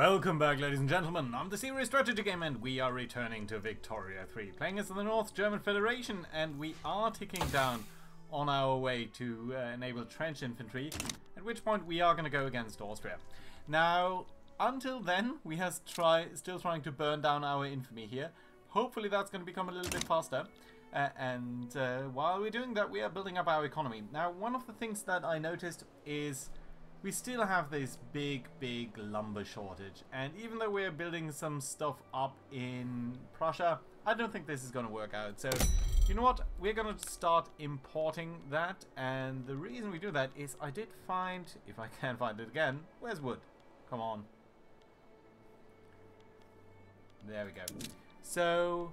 Welcome back, ladies and gentlemen. I'm the Serious Strategy Gamer, and we are returning to Victoria 3, playing as the North German Federation, and we are ticking down on our way to uh, enable trench infantry, at which point we are going to go against Austria. Now, until then, we are try still trying to burn down our infamy here. Hopefully that's going to become a little bit faster. Uh, and uh, while we're doing that, we are building up our economy. Now, one of the things that I noticed is we still have this big, big lumber shortage. And even though we're building some stuff up in Prussia, I don't think this is going to work out. So, you know what? We're going to start importing that. And the reason we do that is I did find, if I can find it again, where's wood? Come on. There we go. So,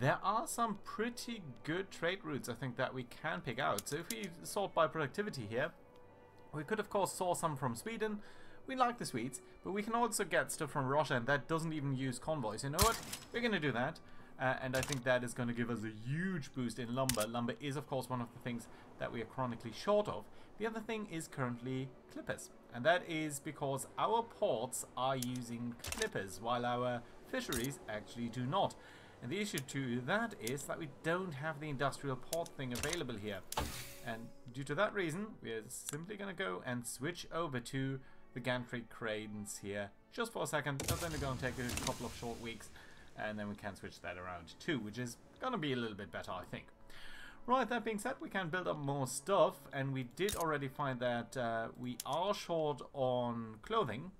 there are some pretty good trade routes, I think, that we can pick out. So if we sort by productivity here, we could of course source some from Sweden. We like the Swedes, but we can also get stuff from Russia and that doesn't even use convoys. You know what? We're going to do that. Uh, and I think that is going to give us a huge boost in lumber. Lumber is of course one of the things that we are chronically short of. The other thing is currently clippers. And that is because our ports are using clippers while our fisheries actually do not. And the issue to that is that we don't have the industrial port thing available here. And due to that reason, we're simply going to go and switch over to the gantry cranes here just for a second. That's only going to take a couple of short weeks. And then we can switch that around too, which is going to be a little bit better, I think. Right, that being said, we can build up more stuff. And we did already find that uh, we are short on clothing.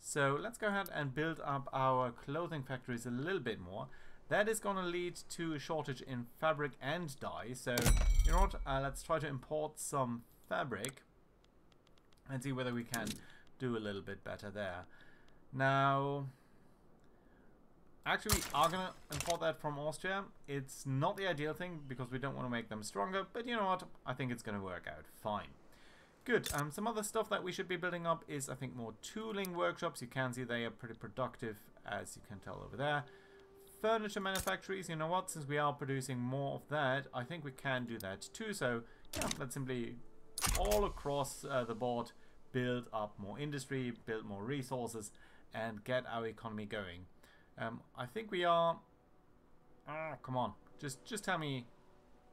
So let's go ahead and build up our clothing factories a little bit more. That is going to lead to a shortage in fabric and dye. So, you know what? Uh, let's try to import some fabric and see whether we can do a little bit better there. Now, actually, we are going to import that from Austria. It's not the ideal thing because we don't want to make them stronger, but you know what? I think it's going to work out fine. Good. Um, some other stuff that we should be building up is, I think, more tooling workshops. You can see they are pretty productive, as you can tell over there furniture manufacturers, you know what, since we are producing more of that, I think we can do that too. So, yeah, let's simply all across uh, the board build up more industry, build more resources, and get our economy going. Um, I think we are... Ah, come on. Just, just tell me...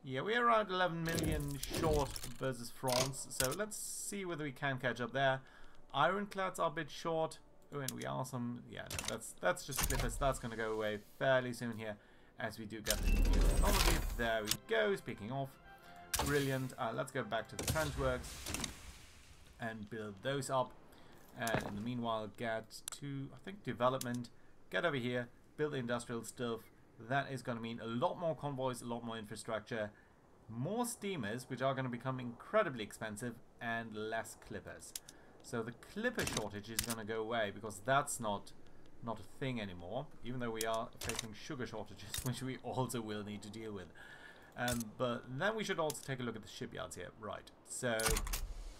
Yeah, we're around 11 million short versus France, so let's see whether we can catch up there. Ironclads are a bit short. Oh, and we are some... Yeah, no, that's that's just clippers. That's going to go away fairly soon here as we do get the new technology. There we go. Speaking of, brilliant. Uh, let's go back to the trench works and build those up. And in the meanwhile, get to, I think, development. Get over here, build the industrial stuff. That is going to mean a lot more convoys, a lot more infrastructure, more steamers, which are going to become incredibly expensive, and less clippers. So the clipper shortage is going to go away because that's not not a thing anymore, even though we are facing sugar shortages, which we also will need to deal with. Um, but then we should also take a look at the shipyards here. Right, so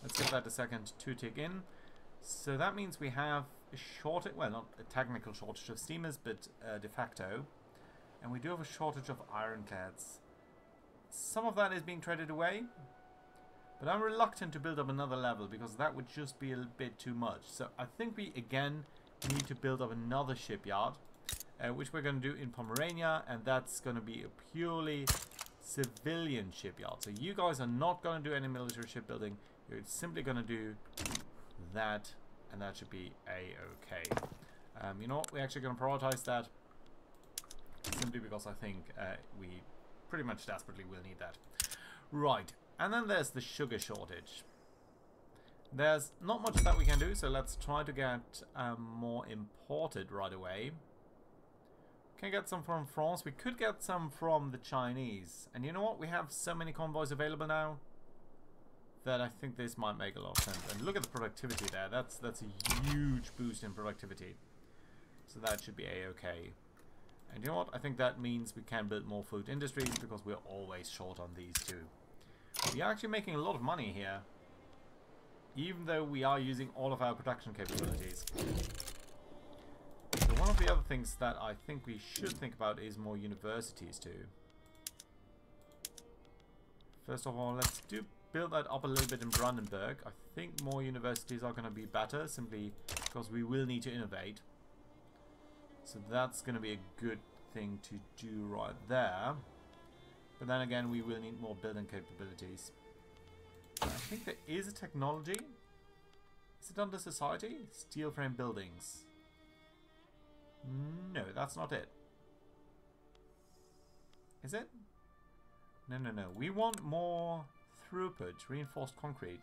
let's give that a second to tick in. So that means we have a shortage, well, not a technical shortage of steamers, but uh, de facto. And we do have a shortage of ironclads. Some of that is being traded away, but I'm reluctant to build up another level because that would just be a bit too much. So I think we again need to build up another shipyard. Uh, which we're going to do in Pomerania. And that's going to be a purely civilian shipyard. So you guys are not going to do any military shipbuilding. You're simply going to do that. And that should be a-okay. Um, you know what? We're actually going to prioritize that. Simply because I think uh, we pretty much desperately will need that. Right. And then there's the sugar shortage. There's not much that we can do, so let's try to get um, more imported right away. Can get some from France. We could get some from the Chinese. And you know what? We have so many convoys available now that I think this might make a lot of sense. And look at the productivity there. That's that's a huge boost in productivity. So that should be a-okay. And you know what? I think that means we can build more food industries because we're always short on these two. We are actually making a lot of money here. Even though we are using all of our production capabilities. So one of the other things that I think we should think about is more universities too. First of all, let's do build that up a little bit in Brandenburg. I think more universities are going to be better, simply Because we will need to innovate. So that's going to be a good thing to do right there. But then again, we will need more building capabilities. I think there is a technology. Is it under society? Steel frame buildings. No, that's not it. Is it? No, no, no. We want more throughput, reinforced concrete.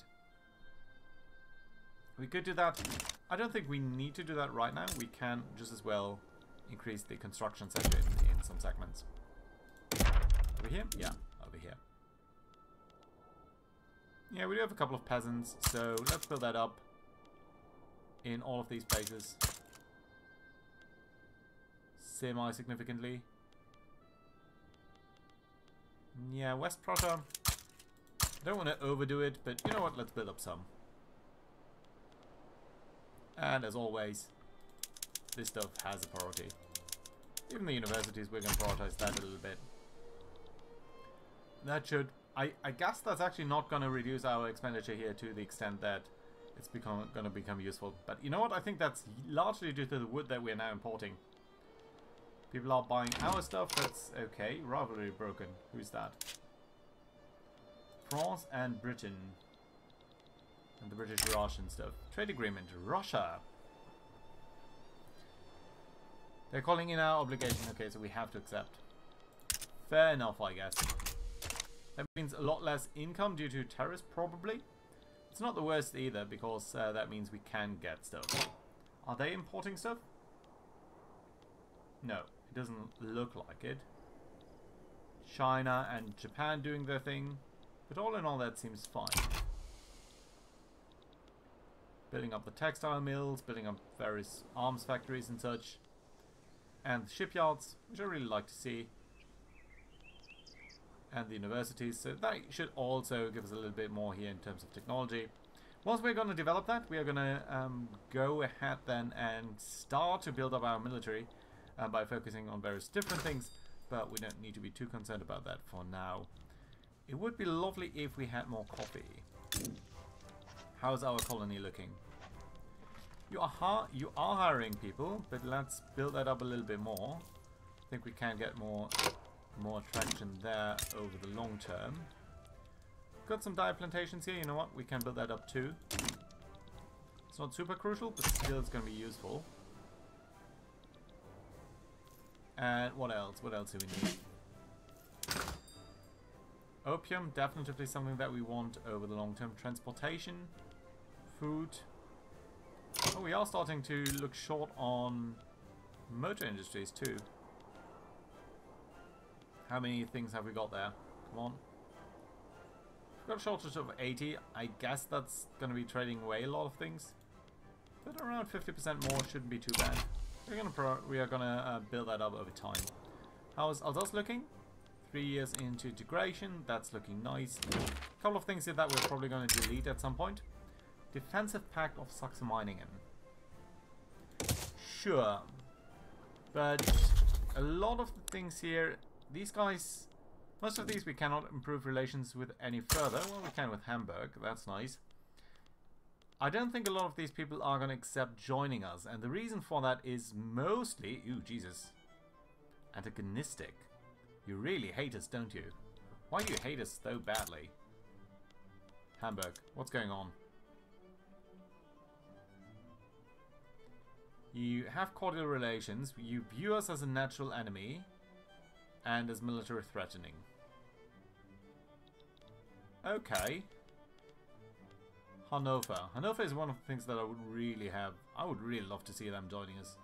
We could do that. I don't think we need to do that right now. We can just as well increase the construction sector in, in some segments. Over here? Yeah, over here. Yeah, we do have a couple of peasants, so let's build that up in all of these places. Semi-significantly. Yeah, West Prussia. I don't want to overdo it, but you know what? Let's build up some. And as always, this stuff has a priority. Even the universities, we're going to prioritize that a little bit. That should... I, I guess that's actually not going to reduce our expenditure here to the extent that it's become going to become useful. But you know what? I think that's largely due to the wood that we're now importing. People are buying our stuff. That's okay. Rivalry broken. Who's that? France and Britain. And the British Russian stuff. Trade agreement. Russia. They're calling in our obligation. Okay, so we have to accept. Fair enough, I guess. That means a lot less income due to tariffs, probably. It's not the worst either, because uh, that means we can get stuff. Are they importing stuff? No, it doesn't look like it. China and Japan doing their thing. But all in all, that seems fine. Building up the textile mills, building up various arms factories and such and shipyards, which I really like to see, and the universities. So that should also give us a little bit more here in terms of technology. Once we're going to develop that, we are going to um, go ahead then and start to build up our military uh, by focusing on various different things, but we don't need to be too concerned about that for now. It would be lovely if we had more coffee. How's our colony looking? You are you are hiring people, but let's build that up a little bit more. I think we can get more more traction there over the long term. Got some dye plantations here. You know what? We can build that up too. It's not super crucial, but still it's going to be useful. And what else? What else do we need? Opium, definitely something that we want over the long term. Transportation, food, Oh, we are starting to look short on motor industries too. How many things have we got there? Come on. We've got a shortage of 80. I guess that's going to be trading away a lot of things. But around 50% more shouldn't be too bad. We're gonna we are going to uh, build that up over time. How's Alsace looking? Three years into integration. That's looking nice. A couple of things here that we're probably going to delete at some point. Defensive Pact of Saxe-Meiningen. Sure. But a lot of the things here, these guys, most of these we cannot improve relations with any further. Well, we can with Hamburg, that's nice. I don't think a lot of these people are going to accept joining us, and the reason for that is mostly, ooh, Jesus, antagonistic. You really hate us, don't you? Why do you hate us so badly? Hamburg, what's going on? You have cordial relations, you view us as a natural enemy, and as military threatening. Okay. Hanover. Hanover is one of the things that I would really have. I would really love to see them joining us.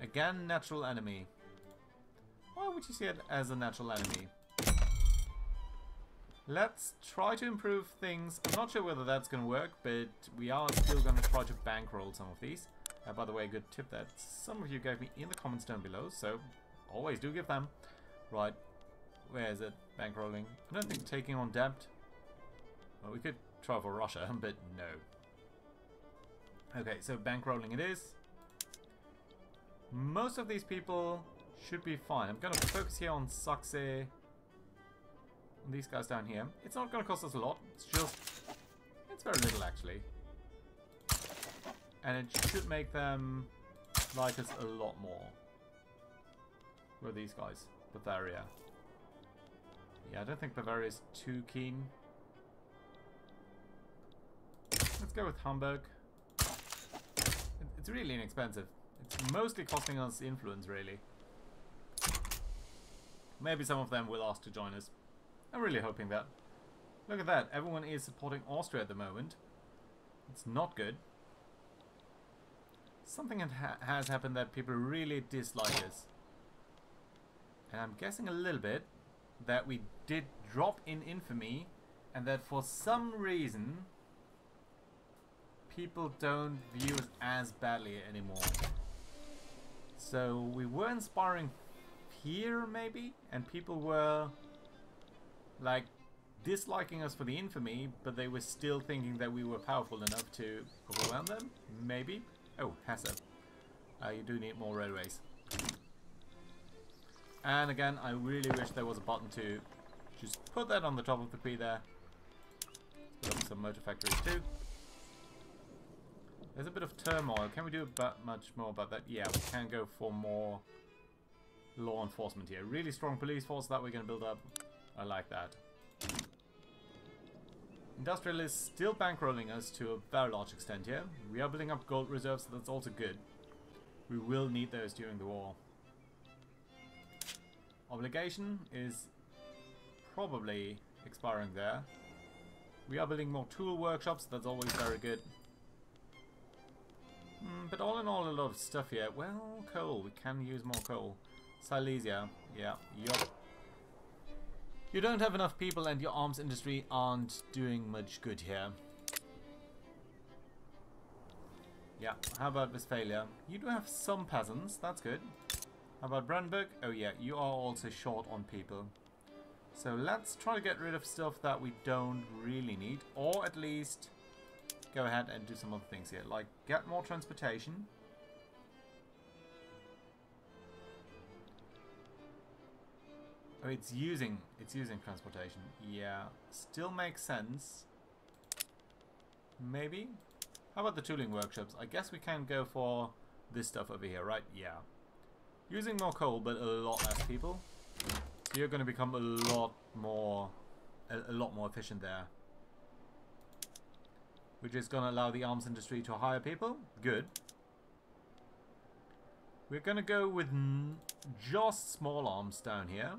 Again, natural enemy. Why would you see it as a natural enemy? Let's try to improve things. I'm not sure whether that's going to work, but we are still going to try to bankroll some of these. Uh, by the way, a good tip that some of you gave me in the comments down below, so always do give them. Right, where is it? Bankrolling. I don't think taking on debt. Well, we could try for Russia, but no. Okay, so bankrolling it is. Most of these people should be fine. I'm going to focus here on Saxe these guys down here. It's not going to cost us a lot. It's just... It's very little, actually. And it should make them like us a lot more. Who are these guys? Bavaria. Yeah, I don't think Bavaria is too keen. Let's go with Hamburg. It's really inexpensive. It's mostly costing us influence, really. Maybe some of them will ask to join us. I'm really hoping that. Look at that. Everyone is supporting Austria at the moment. It's not good. Something ha has happened that people really dislike us. And I'm guessing a little bit that we did drop in infamy and that for some reason people don't view us as badly anymore. So we were inspiring fear maybe and people were like disliking us for the infamy but they were still thinking that we were powerful enough to overwhelm them maybe oh Hesse uh, you do need more railways and again, I really wish there was a button to just put that on the top of the P there. Put some motor factories too. There's a bit of turmoil. Can we do about much more about that? Yeah, we can go for more law enforcement here. Really strong police force that we're going to build up. I like that. Industrialists still bankrolling us to a very large extent here. We are building up gold reserves, so that's also good. We will need those during the war. Obligation is probably expiring there. We are building more tool workshops, that's always very good. Mm, but all in all, a lot of stuff here. Well, coal, we can use more coal. Silesia, yeah, yup. You don't have enough people and your arms industry aren't doing much good here. Yeah, how about Westphalia? You do have some peasants, that's good. How about Brandenburg? Oh yeah, you are also short on people. So let's try to get rid of stuff that we don't really need. Or at least go ahead and do some other things here. Like get more transportation. Oh, it's using it's using transportation. Yeah, still makes sense. Maybe. How about the tooling workshops? I guess we can go for this stuff over here, right? Yeah. Using more coal, but a lot less people. You're going to become a lot more, a, a lot more efficient there. Which is going to allow the arms industry to hire people. Good. We're going to go with just small arms down here.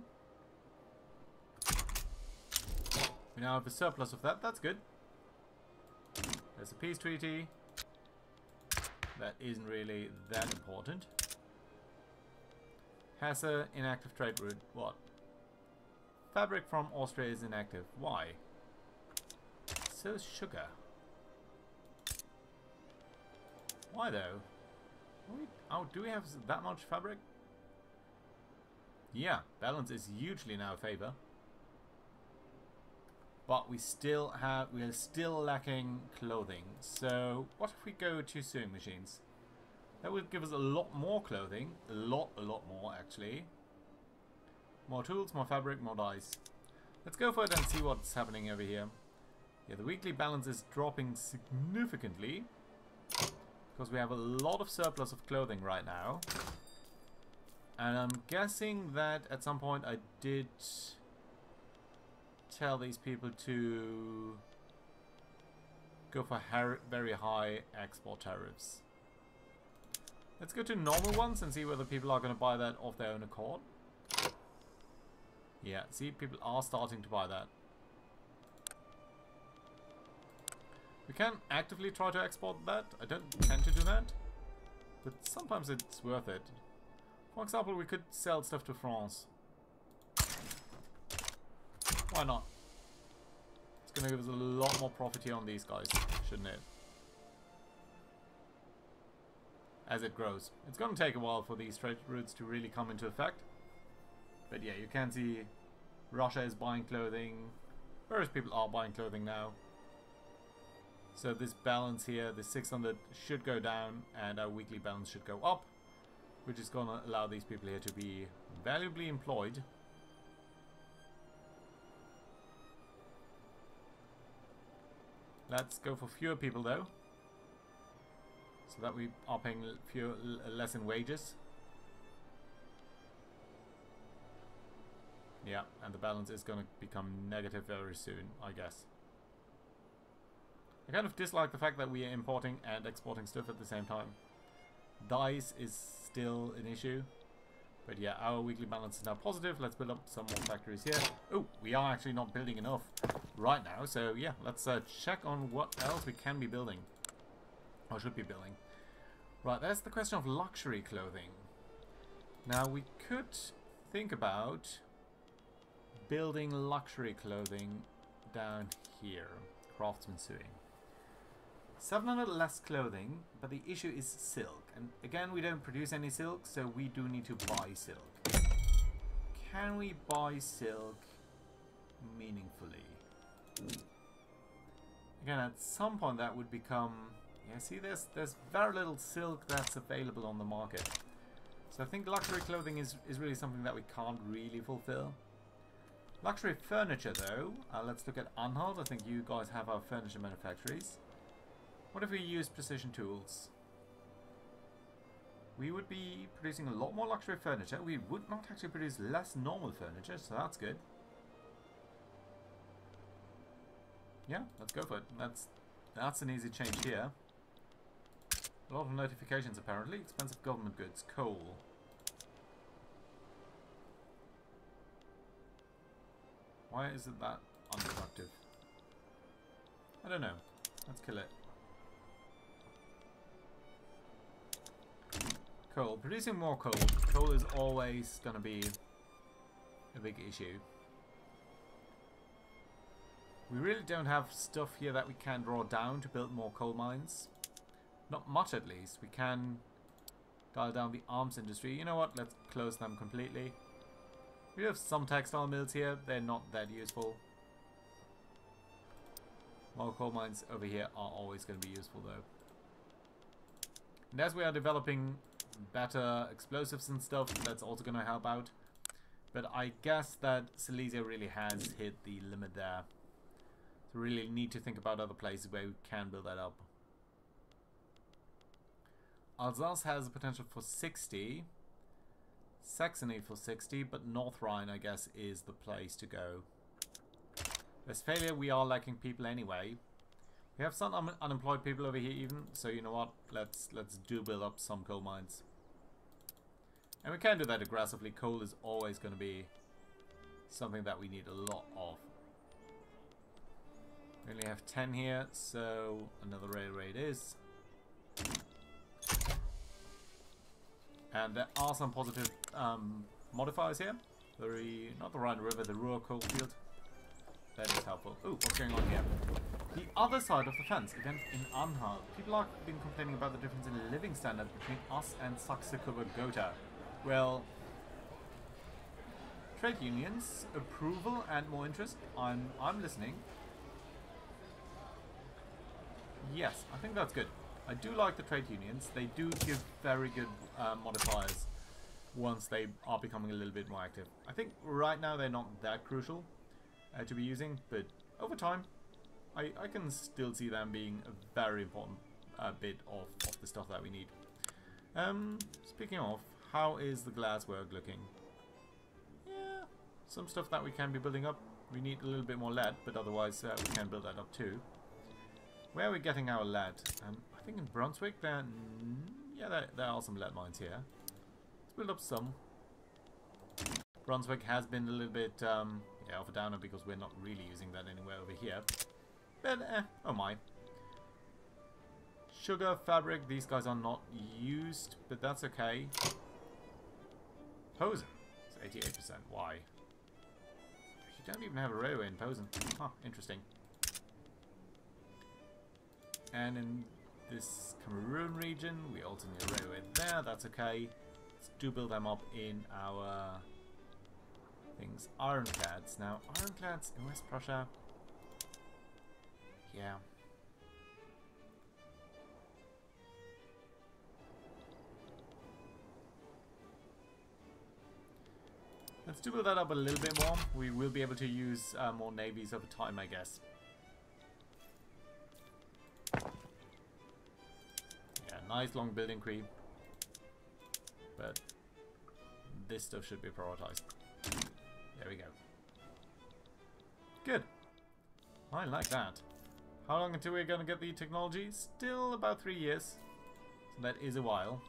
We now have a surplus of that. That's good. There's a peace treaty. That isn't really that important. Hesse inactive trade route. What? Fabric from Austria is inactive. Why? So is sugar. Why though? We, oh, do we have that much fabric? Yeah, balance is hugely in our favor. But we still have, we are still lacking clothing. So, what if we go to sewing machines? That would give us a lot more clothing. A lot, a lot more, actually. More tools, more fabric, more dyes. Let's go for it and see what's happening over here. Yeah, the weekly balance is dropping significantly. Because we have a lot of surplus of clothing right now. And I'm guessing that at some point I did tell these people to go for very high export tariffs. Let's go to normal ones and see whether people are going to buy that of their own accord. Yeah, see, people are starting to buy that. We can actively try to export that. I don't tend to do that. But sometimes it's worth it. For example, we could sell stuff to France. Why not? It's going to give us a lot more profit here on these guys, shouldn't it? As it grows. It's going to take a while for these trade routes to really come into effect. But yeah, you can see Russia is buying clothing. Various people are buying clothing now. So this balance here, the 600 should go down and our weekly balance should go up. Which is going to allow these people here to be valuably employed. Let's go for fewer people though. So that we are paying fewer, less in wages. Yeah, and the balance is going to become negative very soon, I guess. I kind of dislike the fact that we are importing and exporting stuff at the same time. Dice is still an issue. But yeah, our weekly balance is now positive. Let's build up some more factories here. Oh, we are actually not building enough right now. So yeah, let's uh, check on what else we can be building. Or should be building. Right, there's the question of luxury clothing. Now we could think about building luxury clothing down here. Craftsman sewing. 700 less clothing, but the issue is silk. And again, we don't produce any silk, so we do need to buy silk. Can we buy silk meaningfully? Again, at some point that would become... Yeah, see, there's, there's very little silk that's available on the market. So I think luxury clothing is, is really something that we can't really fulfill. Luxury furniture, though. Uh, let's look at Anhalt. I think you guys have our furniture manufactories. What if we use precision tools? We would be producing a lot more luxury furniture. We would not actually produce less normal furniture, so that's good. Yeah, let's go for it. That's that's an easy change here. A lot of notifications apparently. Expensive government goods. Coal. Why is it that unproductive? I don't know. Let's kill it. Coal. Producing more coal. Coal is always going to be a big issue. We really don't have stuff here that we can draw down to build more coal mines. Not much at least. We can dial down the arms industry. You know what? Let's close them completely. We have some textile mills here. They're not that useful. More coal mines over here are always going to be useful though. And as we are developing better explosives and stuff, that's also going to help out. But I guess that Silesia really has hit the limit there. So we really need to think about other places where we can build that up. Alsace has the potential for 60. Saxony for 60, but North Rhine, I guess, is the place to go. Westphalia, we are lacking people anyway. We have some un unemployed people over here even, so you know what? Let's let's do build up some coal mines. And we can do that aggressively. Coal is always going to be something that we need a lot of. We only have 10 here, so another it is. And there are some positive um, modifiers here. The, not the Rhine River, the Ruhr coalfield. That is helpful. Ooh, what's going on here? The other side of the fence, again in Anhalt. People have been complaining about the difference in living standard between us and Saxe-Coburg-Gotha. Well, trade unions, approval and more interest. I'm I'm listening. Yes, I think that's good. I do like the trade unions. They do give very good uh, modifiers once they are becoming a little bit more active. I think right now they're not that crucial uh, to be using, but over time, I, I can still see them being a very important uh, bit of, of the stuff that we need. Um, speaking of, how is the glass work looking? Yeah, some stuff that we can be building up. We need a little bit more lead, but otherwise uh, we can build that up too. Where are we getting our lead? Um, I think in Brunswick, there, yeah, there, there are some lead mines here. Let's build up some. Brunswick has been a little bit um, yeah, off a downer because we're not really using that anywhere over here. But, eh, oh my. Sugar, fabric, these guys are not used, but that's okay. Posen. It's 88%. Why? You don't even have a railway in Posen. Huh, interesting. And in this Cameroon region, we also need a railway there. That's okay. Let's do build them up in our things. Ironclads. Now, ironclads in West Prussia. Yeah. Let's do build that up a little bit more. We will be able to use uh, more navies over time, I guess. Nice long building creep. But this stuff should be prioritized. There we go. Good. I like that. How long until we're going to get the technology? Still about three years. So that is a while.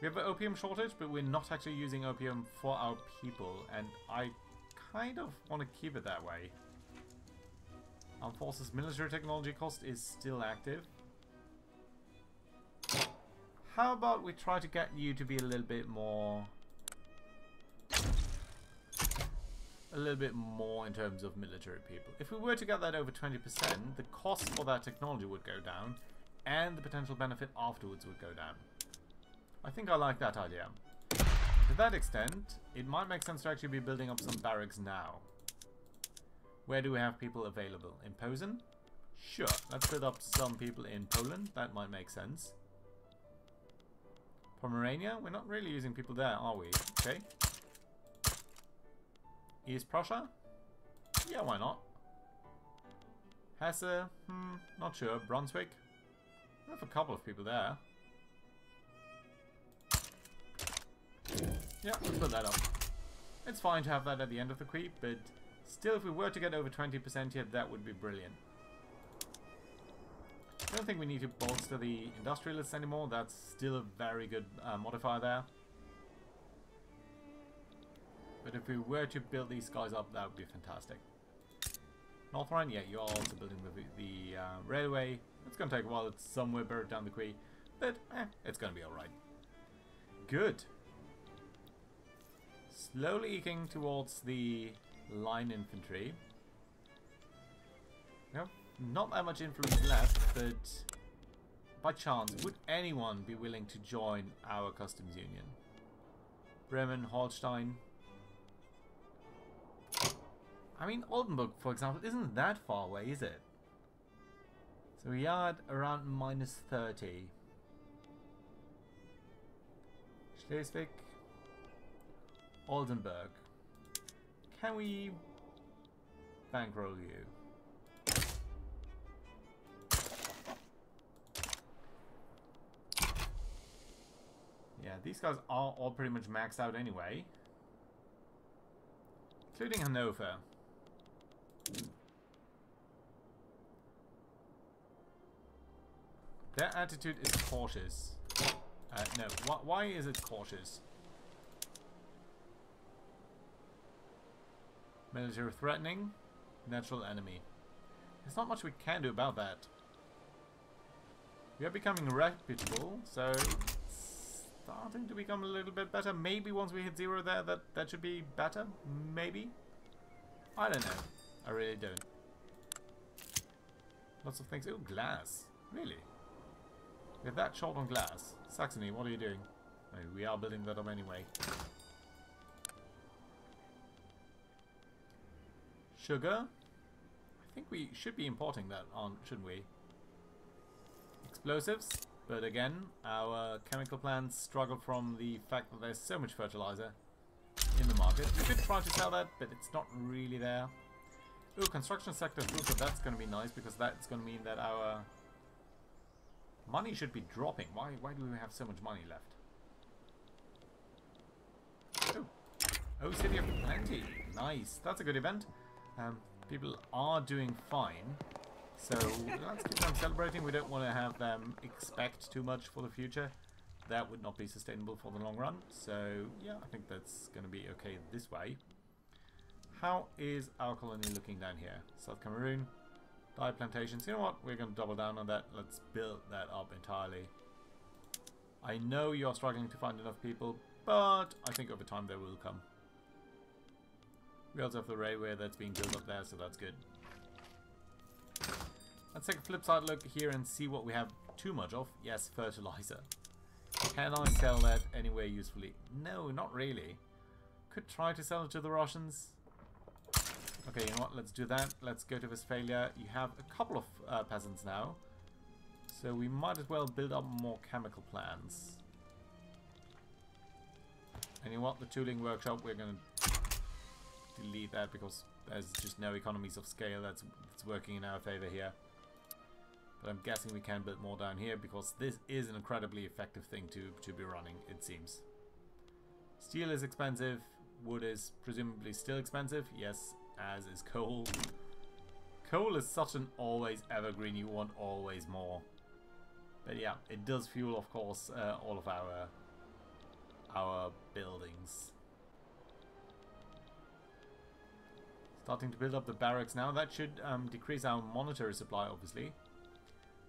We have an opium shortage, but we're not actually using opium for our people, and I kind of want to keep it that way. Our Forces military technology cost is still active. How about we try to get you to be a little bit more... A little bit more in terms of military people. If we were to get that over 20%, the cost for that technology would go down, and the potential benefit afterwards would go down. I think I like that idea. To that extent, it might make sense to actually be building up some barracks now. Where do we have people available? In Posen? Sure, let's build up some people in Poland. That might make sense. Pomerania? We're not really using people there, are we? Okay. East Prussia? Yeah, why not? Hesse? Hmm, not sure. Brunswick? We have a couple of people there. Yeah, let's put that up. It's fine to have that at the end of the creep, but still if we were to get over 20% here, that would be brilliant. I don't think we need to bolster the industrialists anymore. That's still a very good uh, modifier there. But if we were to build these guys up, that would be fantastic. North Rhine, yeah, you're also building the, the uh, railway. It's going to take a while. It's somewhere buried down the creek. But, eh, it's going to be alright. Good. Slowly eking towards the line infantry. Not that much influence left, but by chance, would anyone be willing to join our customs union? Bremen, Holstein. I mean, Oldenburg, for example, isn't that far away, is it? So we are at around minus 30. Schleswig, Oldenburg. Can we bankroll you? Yeah, these guys are all pretty much maxed out anyway. Including Hanover. Their attitude is cautious. Uh, no, wh why is it cautious? Military threatening. Natural enemy. There's not much we can do about that. We are becoming reputable, so starting to become a little bit better. Maybe once we hit zero there, that, that should be better. Maybe. I don't know. I really don't. Lots of things. Oh, glass. Really? We're that short on glass. Saxony, what are you doing? Mean, we are building that up anyway. Sugar. I think we should be importing that on, shouldn't we? Explosives. But again, our chemical plants struggle from the fact that there's so much fertilizer in the market. We could try to sell that, but it's not really there. Ooh, construction sector throughput, that's going to be nice because that's going to mean that our money should be dropping. Why, why do we have so much money left? Oh, oh City of Plenty. Nice. That's a good event. Um, people are doing fine. So let's keep them celebrating. We don't want to have them expect too much for the future. That would not be sustainable for the long run. So yeah, I think that's going to be okay this way. How is our colony looking down here? South Cameroon, dye plantations. You know what? We're going to double down on that. Let's build that up entirely. I know you're struggling to find enough people, but I think over time they will come. We also have the railway that's being built up there, so that's good. Let's take a flip side look here and see what we have too much of. Yes, fertilizer. Can I sell that anywhere usefully? No, not really. Could try to sell it to the Russians. Okay, you know what? Let's do that. Let's go to Westphalia. You have a couple of uh, peasants now. So we might as well build up more chemical plants. And you know what? The tooling workshop, we're going to delete that because there's just no economies of scale that's, that's working in our favor here. But I'm guessing we can build more down here because this is an incredibly effective thing to, to be running, it seems. Steel is expensive. Wood is presumably still expensive. Yes, as is coal. Coal is such an always evergreen. You want always more. But yeah, it does fuel, of course, uh, all of our our buildings. Starting to build up the barracks now. That should um, decrease our monetary supply, obviously.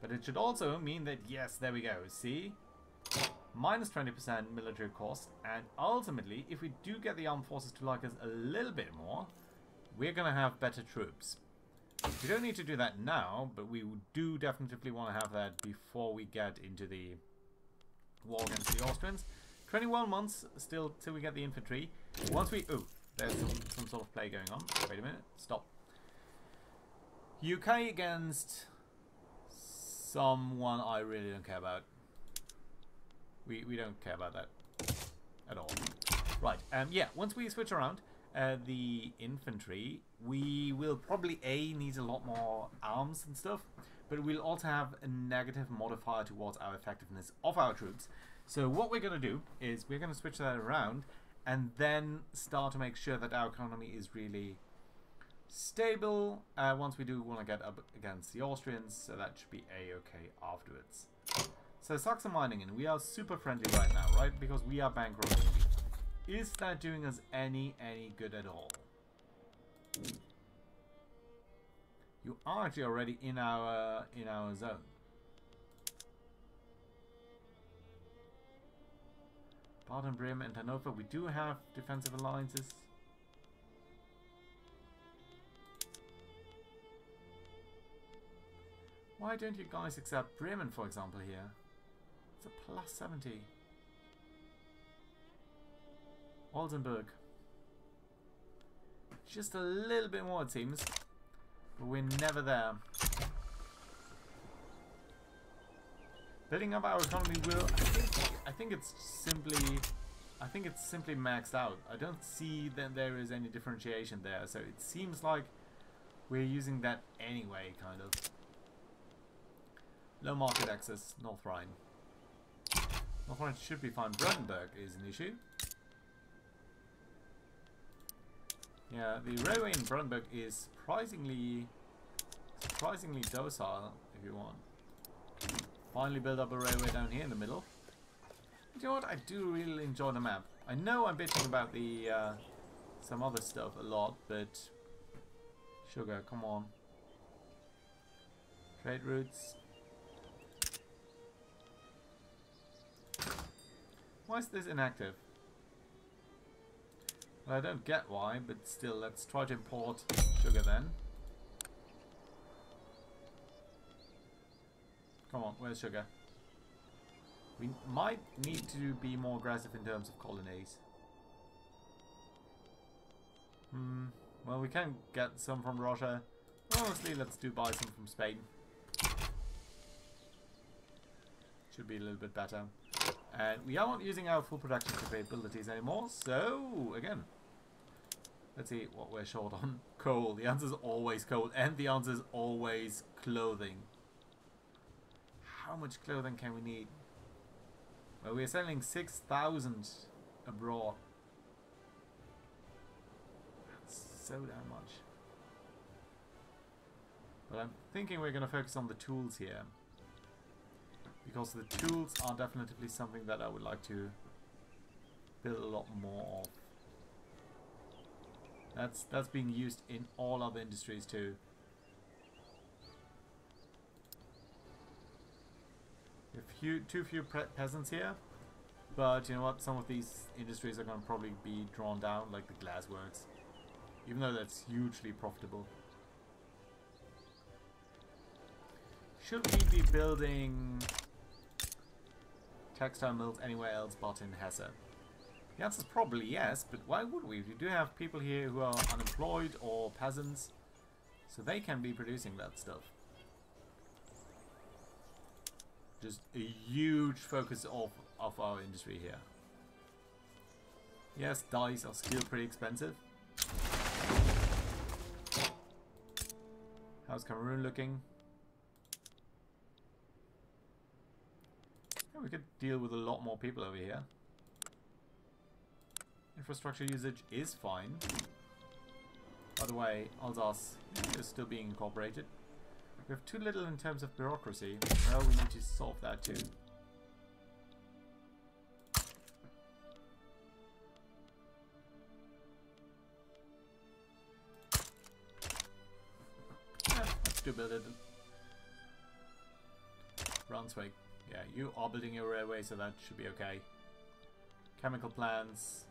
But it should also mean that, yes, there we go. See? Minus 20% military cost. And ultimately, if we do get the armed forces to like us a little bit more, we're going to have better troops. We don't need to do that now, but we do definitely want to have that before we get into the war against the Austrians. 21 months still till we get the infantry. Once we... Oh, there's some, some sort of play going on. Wait a minute. Stop. UK against someone I really don't care about. We, we don't care about that at all. Right, um, yeah, once we switch around, uh, the infantry, we will probably A, need a lot more arms and stuff, but we'll also have a negative modifier towards our effectiveness of our troops. So what we're going to do is we're going to switch that around and then start to make sure that our economy is really stable uh, once we do want to get up against the Austrians, so that should be a-okay afterwards. So Saxe-Meiningen, and we are super friendly right now, right? Because we are bankrolling. Is that doing us any, any good at all? You are actually already in our, in our zone. Baden, Bremen and Hanover, we do have defensive alliances. Why don't you guys accept Bremen, for example, here? It's a plus 70. Oldenburg. Just a little bit more, it seems. But we're never there. Building up our economy will... I think, I think it's simply... I think it's simply maxed out. I don't see that there is any differentiation there. So it seems like we're using that anyway, kind of. Low market access, North Rhine. North Rhine should be fine. Brandenburg is an issue. Yeah, the railway in Brandenburg is surprisingly, surprisingly docile, if you want. Finally build up a railway down here in the middle. You know what? I do really enjoy the map. I know I'm bitching about the uh, some other stuff a lot, but sugar, come on. Trade routes, Why is this inactive? Well, I don't get why, but still, let's try to import sugar then. Come on, where's sugar? We might need to be more aggressive in terms of colonies. Hmm, well we can get some from Russia. Honestly, let's do buy some from Spain. Should be a little bit better. And we are not using our full production capabilities anymore, so again, let's see what we're short on. Coal. The answer is always coal, and the answer is always clothing. How much clothing can we need? Well, we're selling 6,000 abroad. That's so damn much. But I'm thinking we're going to focus on the tools here because the tools are definitely something that I would like to build a lot more of. That's that's being used in all other industries too. A few, too few peasants here, but you know what? Some of these industries are going to probably be drawn down, like the glassworks, even though that's hugely profitable. Should we be building textile mills anywhere else but in Hesse? The answer is probably yes, but why would we? We do have people here who are unemployed or peasants, so they can be producing that stuff. Just a huge focus of, of our industry here. Yes, dyes are still pretty expensive. How's Cameroon looking? We could deal with a lot more people over here. Infrastructure usage is fine. By the way, Alsace is still being incorporated. We have too little in terms of bureaucracy. Well, we need to solve that too. Yeah, let's do build it. Brunswick. Yeah, you are building your railway, so that should be okay. Chemical plants.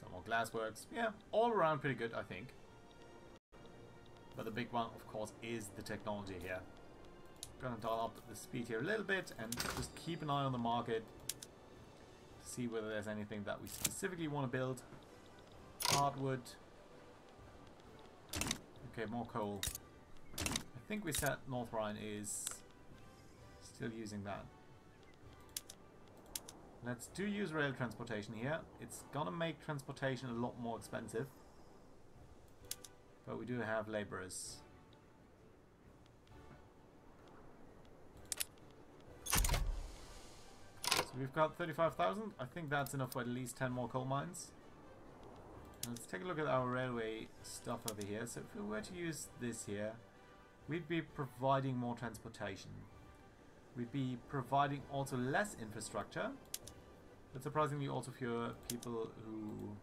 Some more glassworks. Yeah, all around pretty good, I think. But the big one, of course, is the technology here. Gonna dial up the speed here a little bit and just keep an eye on the market to see whether there's anything that we specifically want to build. Hardwood. Okay, more coal. I think we said North Rhine is still using that. Let's do use rail transportation here. It's gonna make transportation a lot more expensive. But we do have laborers. So we've got 35,000. I think that's enough for at least 10 more coal mines. let's take a look at our railway stuff over here. So if we were to use this here, we'd be providing more transportation. We'd be providing also less infrastructure, but surprisingly also fewer people who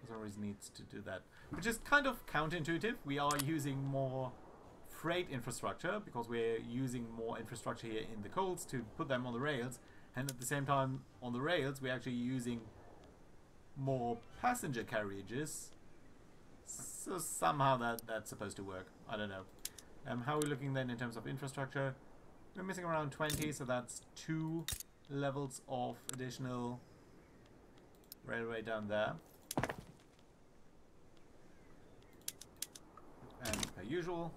for some reason needs to do that. Which is kind of counterintuitive. We are using more freight infrastructure because we're using more infrastructure here in the coals to put them on the rails. And at the same time, on the rails, we're actually using more passenger carriages. So somehow that that's supposed to work. I don't know. Um, how are we looking then in terms of infrastructure? We're missing around 20, so that's two levels of additional railway down there. And per usual,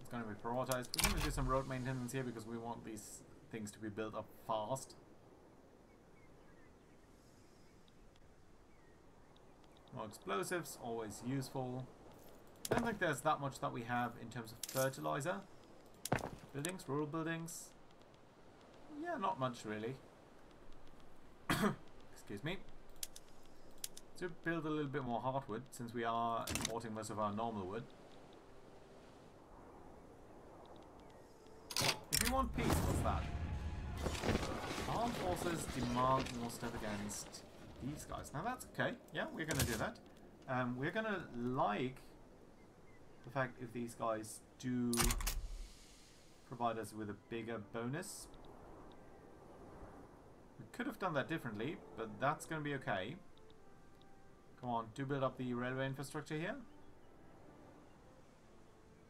it's going to be prioritized. We're going to do some road maintenance here because we want these things to be built up fast. More explosives, always useful. I don't think there's that much that we have in terms of fertilizer. Buildings, rural buildings. Yeah, not much really. Excuse me. To build a little bit more hardwood, since we are importing most of our normal wood. If you want peace, what's that? Armed forces demand more stuff against these guys. Now that's okay. Yeah, we're going to do that. Um, we're going to like the fact if these guys do provide us with a bigger bonus. Could have done that differently, but that's going to be okay. Come on, do build up the railway infrastructure here.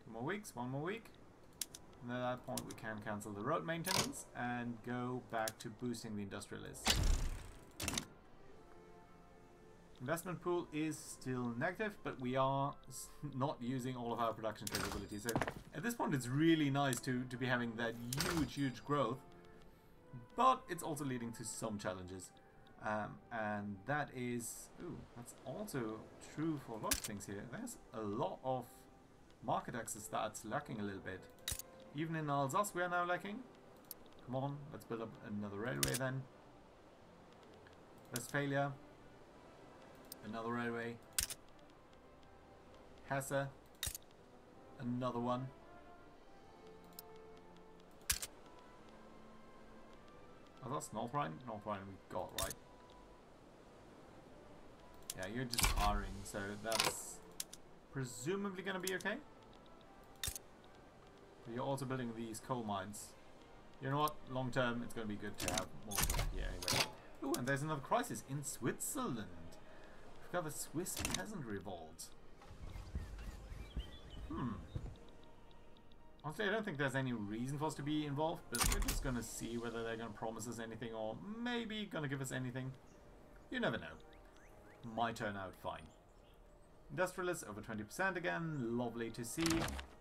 Two more weeks, one more week. And at that point we can cancel the road maintenance and go back to boosting the industrialists. Investment pool is still negative, but we are not using all of our production capabilities. So at this point it's really nice to, to be having that huge, huge growth. But it's also leading to some challenges. Um, and that is... Ooh, that's also true for a lot of things here. There's a lot of market access that's lacking a little bit. Even in Alsace we are now lacking. Come on, let's build up another railway then. Westphalia. Another railway. Hesse. Another one. Oh, that's North Rhine? North Rhine we got, right? Yeah, you're just hiring, so that's presumably going to be okay. But you're also building these coal mines. You know what? Long term, it's going to be good to have more. Yeah, anyway. Ooh, and there's another crisis in Switzerland. We've got the Swiss peasant revolt. Hmm. Honestly, I don't think there's any reason for us to be involved, but we're just going to see whether they're going to promise us anything or maybe going to give us anything. You never know. Might turn out fine. Industrialists over 20% again, lovely to see.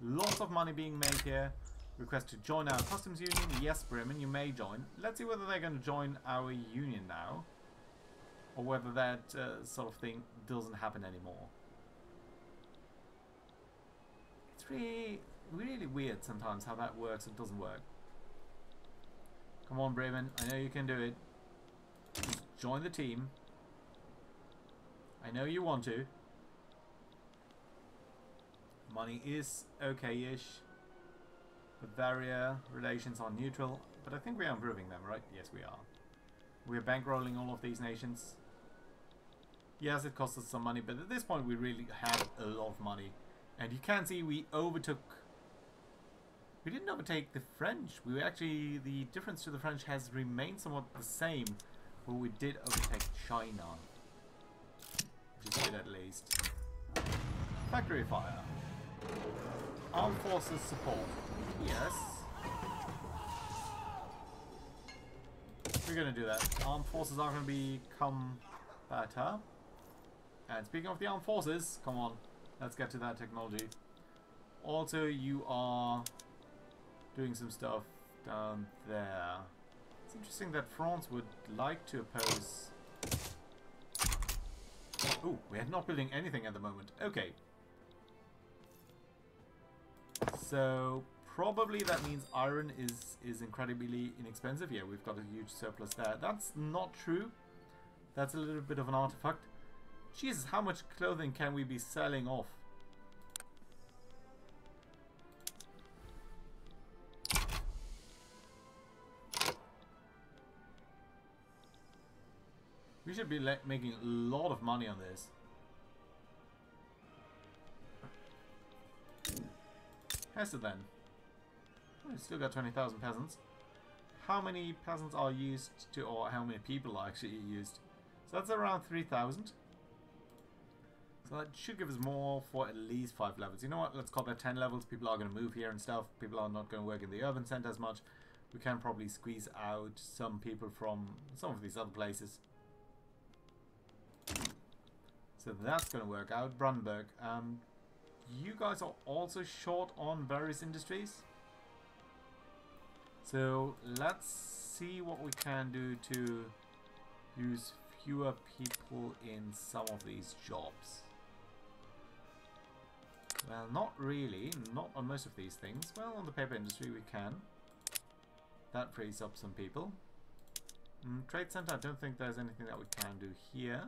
Lots of money being made here. Request to join our customs union. Yes, Bremen, you may join. Let's see whether they're going to join our union now. Or whether that uh, sort of thing doesn't happen anymore. It's really, really weird sometimes how that works and doesn't work. Come on, Bremen. I know you can do it. Just join the team. I know you want to. Money is okay-ish. Bavaria relations are neutral, but I think we are improving them, right? Yes, we are. We're bankrolling all of these nations. Yes, it costs us some money, but at this point we really have a lot of money. And you can see we overtook... We didn't overtake the French. We actually... The difference to the French has remained somewhat the same. But we did overtake China. Which is good at least. Factory fire. Armed forces support. Yes. We're gonna do that. Armed forces are gonna become better. And speaking of the armed forces, come on, let's get to that technology. Also, you are doing some stuff down there. It's interesting that France would like to oppose... Oh, we're not building anything at the moment. Okay. So, probably that means iron is, is incredibly inexpensive. Yeah, we've got a huge surplus there. That's not true. That's a little bit of an artifact. Jesus, how much clothing can we be selling off? We should be making a lot of money on this. Hester then. Oh, we still got 20,000 peasants. How many peasants are used to, or how many people are actually used? So that's around 3,000. So that should give us more for at least 5 levels. You know what, let's call that 10 levels. People are going to move here and stuff. People are not going to work in the urban centre as much. We can probably squeeze out some people from some of these other places. So that's going to work out. Brandenburg. Um, you guys are also short on various industries. So let's see what we can do to use fewer people in some of these jobs. Well, not really. Not on most of these things. Well, on the paper industry we can. That frees up some people. Mm, trade center, I don't think there's anything that we can do here.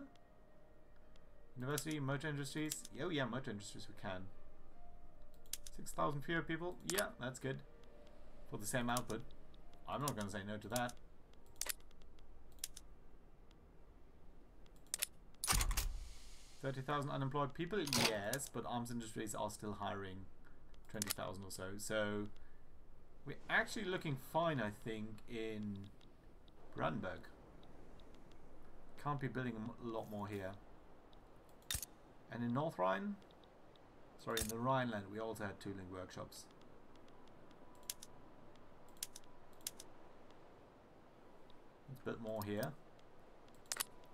University, motor industries. Oh yeah, motor industries we can. 6,000 fewer people. Yeah, that's good. For the same output. I'm not going to say no to that. 30,000 unemployed people? Yes, but arms industries are still hiring 20,000 or so. So we're actually looking fine, I think, in Brandenburg. Can't be building a lot more here. And in North Rhine? Sorry, in the Rhineland we also had tooling workshops. Let's build more here.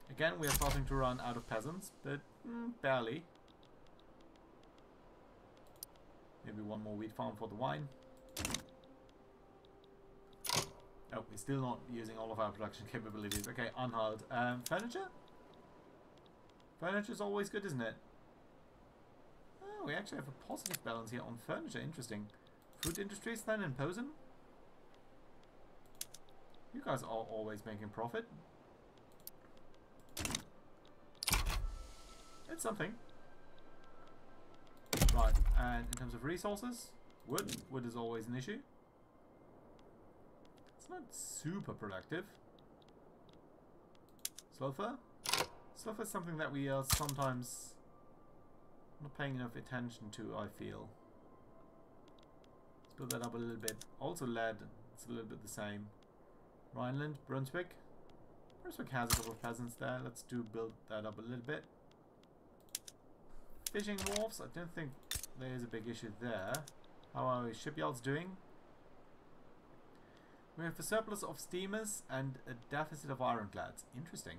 Again, we are starting to run out of peasants, but mm, barely. Maybe one more wheat farm for the wine. Oh, we're still not using all of our production capabilities. Okay, Anhalt. Um, furniture? Furniture is always good, isn't it? We actually have a positive balance here on furniture. Interesting. Food industries then in Posen? You guys are always making profit. It's something. Right, and in terms of resources, wood. Wood is always an issue. It's not super productive. Sulfur? Sulfur is something that we are sometimes not paying enough attention to, I feel. Let's build that up a little bit. Also lead, it's a little bit the same. Rhineland, Brunswick. Brunswick has a couple of peasants there. Let's do build that up a little bit. Fishing wharfs, I don't think there's a big issue there. How are shipyards doing? We have a surplus of steamers and a deficit of ironclads. Interesting.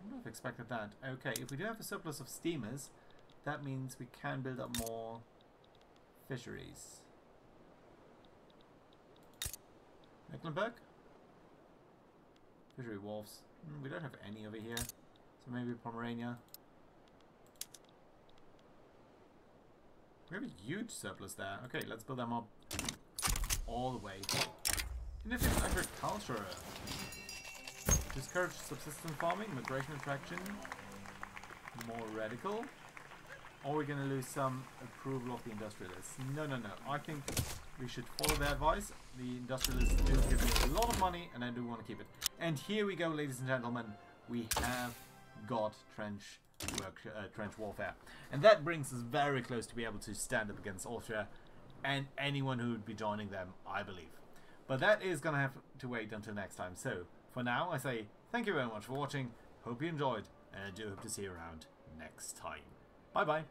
I wouldn't have expected that. Okay, if we do have a surplus of steamers, that means we can build up more fisheries. Mecklenburg? Fishery wharfs. Mm, we don't have any over here. So maybe Pomerania. We have a huge surplus there. Okay, let's build them up all the way. Inefficient agriculture. Discourage subsistence farming, migration attraction. More radical. Or we're going to lose some approval of the industrialists. No, no, no. I think we should follow their advice. The industrialists do give me a lot of money and I do want to keep it. And here we go, ladies and gentlemen. We have got trench work, uh, trench warfare. And that brings us very close to be able to stand up against Austria and anyone who would be joining them, I believe. But that is going to have to wait until next time. So, for now, I say thank you very much for watching. Hope you enjoyed, and I do hope to see you around next time. Bye bye.